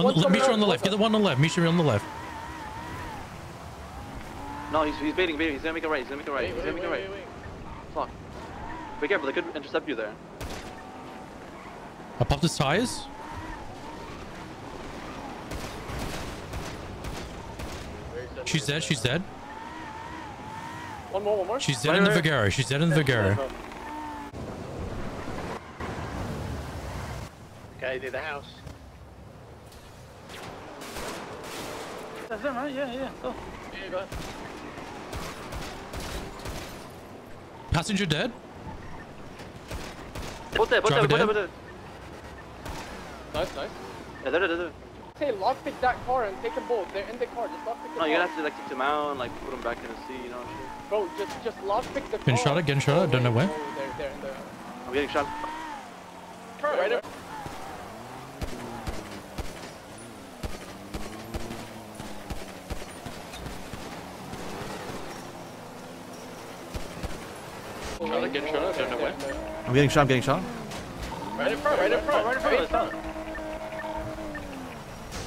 On, One's the, Misha on the left. Get the one on the left. Misha on the left. No, he's, he's baiting, baiting. He's gonna make it right. He's gonna make it right. Wait, He's wait, gonna make it wait, right. wait, wait. Fuck. Be careful, they could intercept you there. I popped his tires. She's dead. She's dead. One more, one more. She's dead Right, in the right. Vigero. She's dead in the Vigero. Okay, near the house. That's him, right? Yeah, yeah. Go. Yeah, go ahead. Passenger dead. Both there, both there, Driver both there, dead? both there. Nice, nice. Yeah, there, there, there. Say, lockpick that car and take them both. They're in the car. Just lockpick the No, you're gonna have to like take them out and like put them back in the seat, you know. Shit. Bro, just just lockpick the car. Getting shot at, getting shot at, Oh, don't know where. Oh, they're, they're in the... I'm getting shot. Right up. Shot at, getting shot at, don't know where. I'm getting shot. I'm getting shot. Right in front, right in front, right in front. Right in front.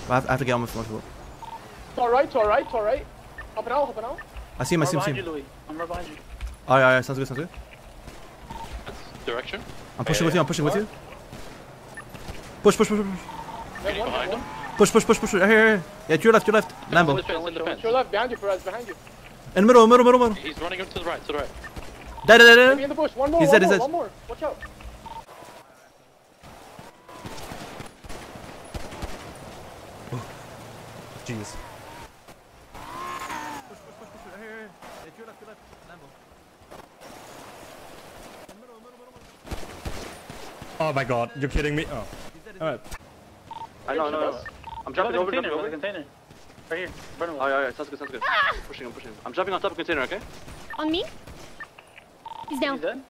I have, I have to get on my phone. To our right, to our right, to our right. Up and out, up and out. I see him. I see him. I see behind you. Louis. I'm right behind you. Yeah, yeah. Sounds good. Sounds good. Direction? I'm pushing with you. I'm pushing with you. Push, push, push, push, Then one, behind one. push, push, push, push. Here, here, here. Yeah, to your left, to your left. Lambo. To your left, behind you, Perez, behind you. In the middle, middle, middle, middle. He's running up to the right, to the right. Dead, dead, dead, Maybe in the bush. One more, He's one dead, more, he's one dead. more. Watch out. Oh, jeez. Oh my god, you're kidding me? Oh. Alright. I know, I know, I know. I'm jumping over, jumping over. container. Right here. Burn Oh, yeah, yeah, sounds good, sounds good. I'm pushing, I'm pushing. I'm jumping on top of the container, okay? On me? He's down. He's?